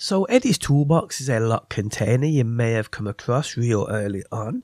So Eddie's toolbox is a locked container you may have come across real early on.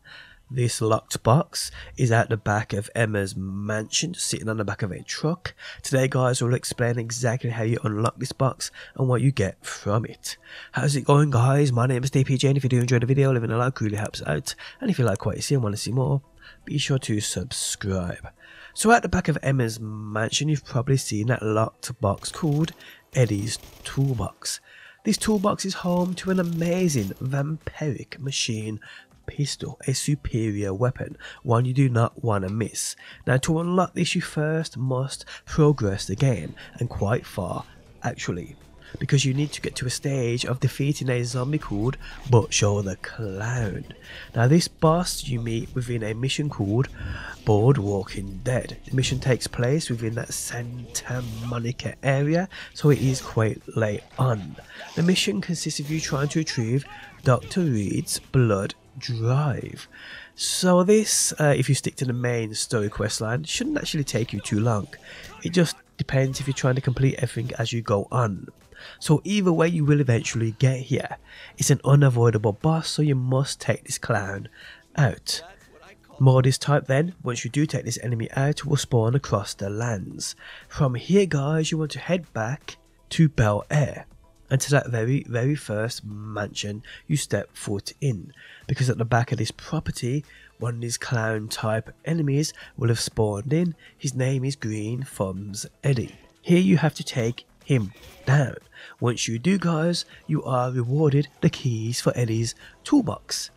This locked box is at the back of Emma's mansion, sitting on the back of a truck. Today, guys, we'll explain exactly how you unlock this box and what you get from it. How's it going, guys? My name is DPJ, and if you do enjoy the video, leaving a like really helps out. And if you like what you see and want to see more, be sure to subscribe. So, at the back of Emma's mansion, you've probably seen that locked box called Eddie's Toolbox. This toolbox is home to an amazing vampiric machine pistol, a superior weapon, one you do not want to miss. Now to unlock this you first must progress the game, and quite far actually because you need to get to a stage of defeating a zombie called Butcher the Clown. Now this boss you meet within a mission called Boardwalking Dead. The mission takes place within that Santa Monica area, so it is quite late on. The mission consists of you trying to retrieve Dr. Reed's blood drive. So this, uh, if you stick to the main story quest line, shouldn't actually take you too long. It just depends if you're trying to complete everything as you go on. So either way you will eventually get here. It's an unavoidable boss so you must take this clown out. More this type then, once you do take this enemy out, will spawn across the lands. From here guys, you want to head back to Bel Air and to that very, very first mansion you step foot in. Because at the back of this property, one of these clown type enemies will have spawned in. His name is Green Thumbs Eddie. Here you have to take him down. Once you do guys, you are rewarded the keys for Eddie's toolbox.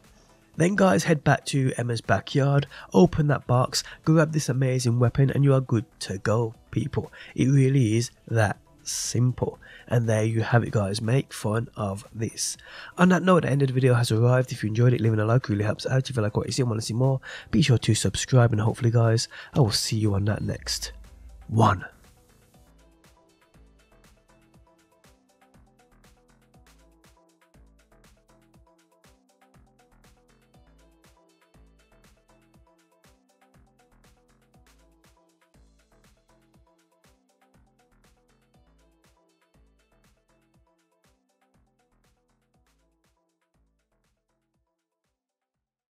Then guys head back to Emma's backyard, open that box, grab this amazing weapon and you are good to go people. It really is that simple. And there you have it guys, make fun of this. On that note, the end of the video has arrived. If you enjoyed it, leaving a like really helps out. If you like what you see and want to see more, be sure to subscribe and hopefully guys, I will see you on that next one.